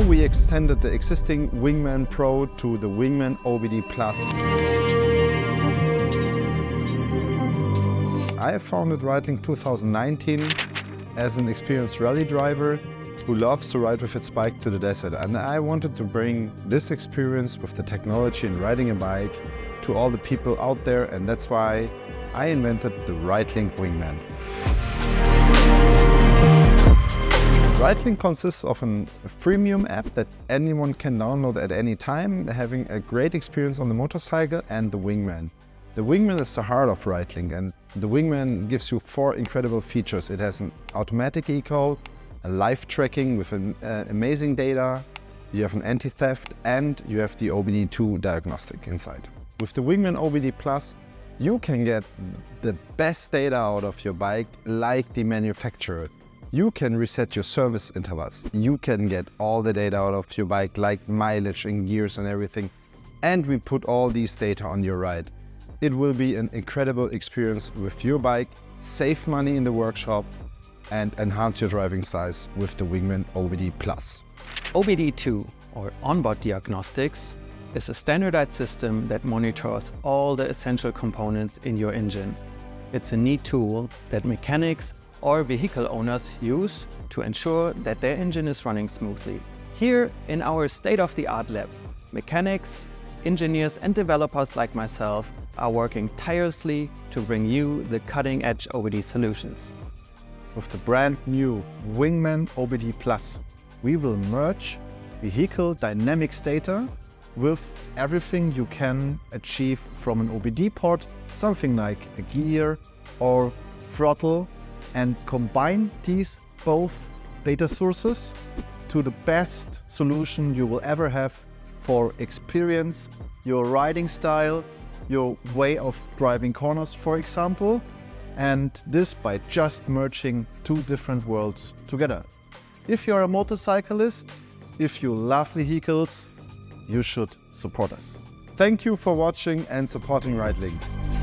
we extended the existing Wingman Pro to the Wingman OBD Plus. I founded RideLink 2019 as an experienced rally driver who loves to ride with its bike to the desert. And I wanted to bring this experience with the technology in riding a bike to all the people out there. And that's why I invented the RideLink Wingman. RideLink consists of a freemium app that anyone can download at any time, having a great experience on the motorcycle and the Wingman. The Wingman is the heart of RideLink and the Wingman gives you four incredible features. It has an automatic eco, a live tracking with an, uh, amazing data, you have an anti-theft and you have the OBD2 diagnostic inside. With the Wingman OBD Plus, you can get the best data out of your bike like the manufacturer. You can reset your service intervals. You can get all the data out of your bike like mileage and gears and everything. And we put all these data on your ride. It will be an incredible experience with your bike, save money in the workshop and enhance your driving styles with the Wingman OBD Plus. OBD2, or onboard diagnostics, is a standardized system that monitors all the essential components in your engine. It's a neat tool that mechanics or vehicle owners use to ensure that their engine is running smoothly. Here in our state-of-the-art lab, mechanics, engineers and developers like myself are working tirelessly to bring you the cutting-edge OBD solutions. With the brand new Wingman OBD Plus, we will merge vehicle dynamics data with everything you can achieve from an OBD port, something like a gear or throttle, and combine these both data sources to the best solution you will ever have for experience, your riding style, your way of driving corners, for example, and this by just merging two different worlds together. If you're a motorcyclist, if you love vehicles, you should support us. Thank you for watching and supporting RideLink.